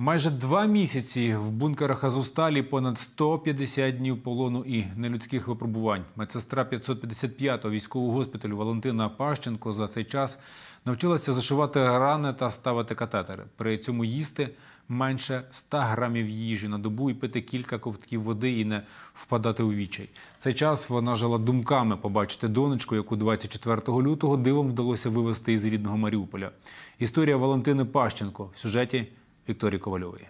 Майже два місяці в бункерах Азовсталі понад 150 днів полону і нелюдських випробувань. Медсестра 555-го військового госпіталю Валентина Пащенко за цей час навчилася зашивати рани та ставити катетери. При цьому їсти менше 100 грамів їжі на добу і пити кілька ковтків води і не впадати у відчай. Цей час вона жила думками побачити донечку, яку 24 лютого дивом вдалося вивезти із рідного Маріуполя. Історія Валентини Пащенко в сюжеті Вікторії Ковальової.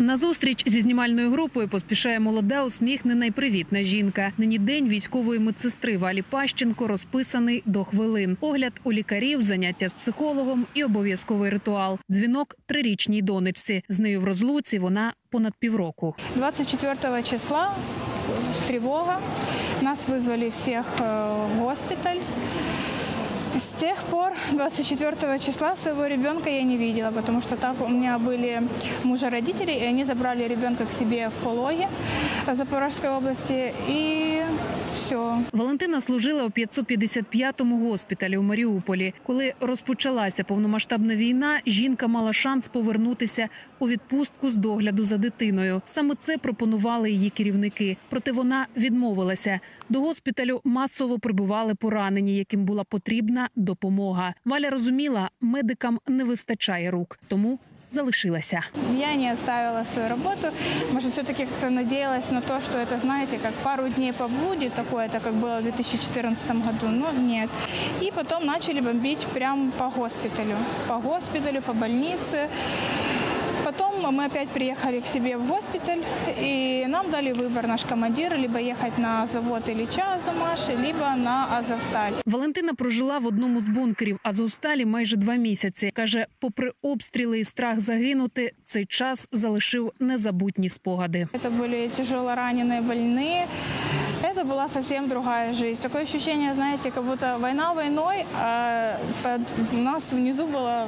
На зустріч зі знімальною групою поспішає молода, усміхнена й привітна жінка. Нині день військової медсестри Валі Пащенко розписаний до хвилин. Огляд у лікарів, заняття з психологом і обов'язковий ритуал. Дзвінок трирічній донечці. З нею в розлуці вона понад півроку. 24 числа тревога. Нас вызвали всех э, в госпиталь. С тех пор, 24 числа, своего ребенка я не видела, потому что так у меня были мужа родители, и они забрали ребенка к себе в Пологе Запорожской области, и все. Валентина служила у 555-му госпіталі у Маріуполі. Коли розпочалася повномасштабна війна, жінка мала шанс повернутися у відпустку з догляду за дитиною. Саме це пропонували її керівники. Проте вона відмовилася. До госпіталю масово прибували поранені, яким була потрібна допомога. Валя розуміла, медикам не вистачає рук, тому залишилася. Я не оставила свою работу. Может, все-таки как-то надеялась на то, что это, знаете, как пару дней побудет, такое, это как было в 2014 году, но нет. И потом начали бомбить прямо по госпиталю. По госпиталю, по больнице. Потом мы опять приехали к себе в госпиталь, и нам дали выбор наш командир, либо ехать на завод Ильича Азамаши, либо на Азовсталь. Валентина прожила в одному з бункерів Азовсталі майже два місяці. Каже, попри обстріли і страх загинути, цей час залишив незабутні спогади. Это были тяжело раненые больные. Это была совсем другая жизнь. Такое ощущение, знаете, как будто война войной, а под, у нас внизу было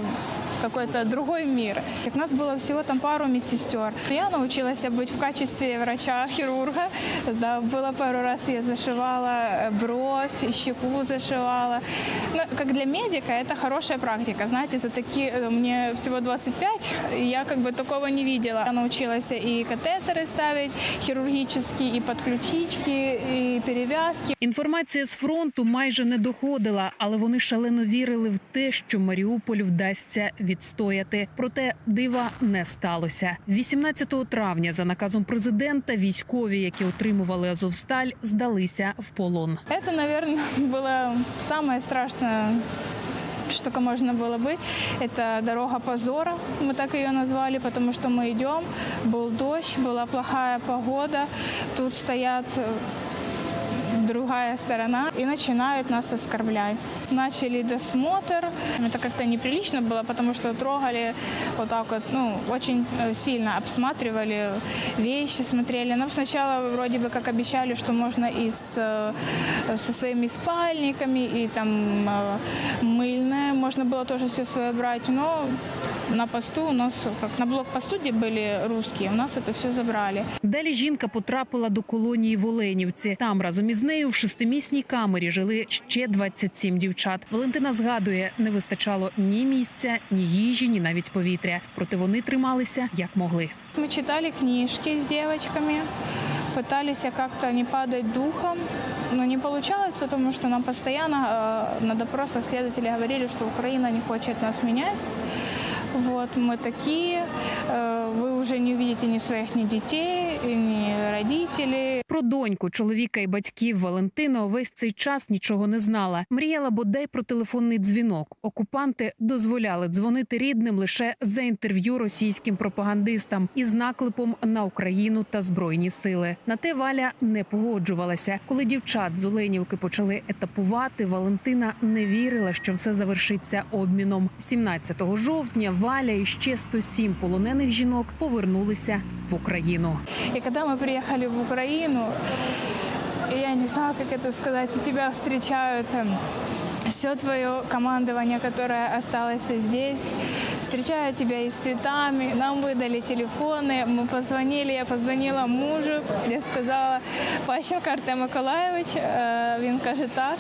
какой-то другой мир. У нас было всего там пару медсестер. Я научилась быть в качестве врача-хирурга. Да, было пару раз я зашивала э, бровь, щеку зашивала. Но как для медика это хорошая практика. Знаете, за такие э, мне всего 25, и я как бы такого не видела. Я научилась и катетеры ставить хирургические, и подключички, и перевязки. Інформація з фронту майже не доходила, але вони шалено вірили в те, що Маріуполь вдасться відстояти. Проте дива не сталося. 18 травня, за наказом президента, військові, які отримували Азовсталь, здалися в полон. Это, наверное, было самое страшное что только можно было быть. Это дорога позора, мы так ее назвали, потому что мы идем, был дождь, была плохая погода, тут стоят э, другая сторона и начинают нас оскорблять. Начали досмотр. Это как-то неприлично было, потому что трогали вот так вот, ну, очень э, сильно обсматривали вещи, смотрели. Нам сначала вроде бы как обещали, что можно и с, э, со своими спальниками, и там э, мыльное, можно было тоже все свое брать, но на посту у нас, как на блокпосту, где были русские, у нас это все забрали. Далі жінка потрапила до колонії в Оленівці. Там разом із нею в шестимісній камері жили ще 27 дівчат. Валентина згадує, не вистачало ні місця, ні їжі, ні навіть повітря. Проте вони трималися як могли. Мы читали книжки с девочками, пытались как-то не падать духом, но не получалось, потому что нам постоянно э, на допросах следователи говорили, что Украина не хочет нас менять. Вот, мы такие, э, вы уже не увидите ни своих ни детей, ни родителей. Про доньку, чоловіка і батьків Валентина увесь цей час нічого не знала. Мріяла бодай про телефонний дзвінок. Окупанти дозволяли дзвонити рідним лише за інтерв'ю російським пропагандистам із наклепом на Україну та збройні сили. На те Валя не погоджувалася. Коли дівчат з Оленівки почали етапувати, Валентина не вірила, що все завершиться обміном. 17 жовтня Валя і ще 107 полонених жінок повернулися в Україну. И когда мы приехали в Украину, я не знала, как это сказать, и тебя встречают все твое командование, которое осталось здесь, встречаю тебя и с цветами. Нам выдали телефоны, мы позвонили, я позвонила мужу, я сказала, Пащенко Артем Миколаєвич, Е, він каже, так,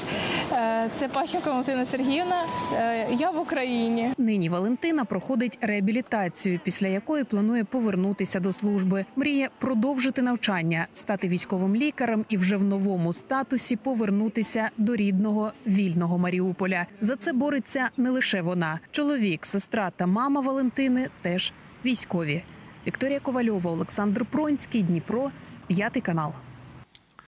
е, це Пащенко Валентина Сергіївна, Е, я в Україні. Нині Валентина проходить реабілітацію, після якої планує повернутися до служби. Мріє продовжити навчання, стати військовим лікарем і вже в новому статусі повернутися до рідного вільного Маріуполя. За це бореться не лише вона. Чоловік, сестра та мама Валентини теж військові. Вікторія Ковальова, Олександр Пронський, Дніпро, п'ятий канал.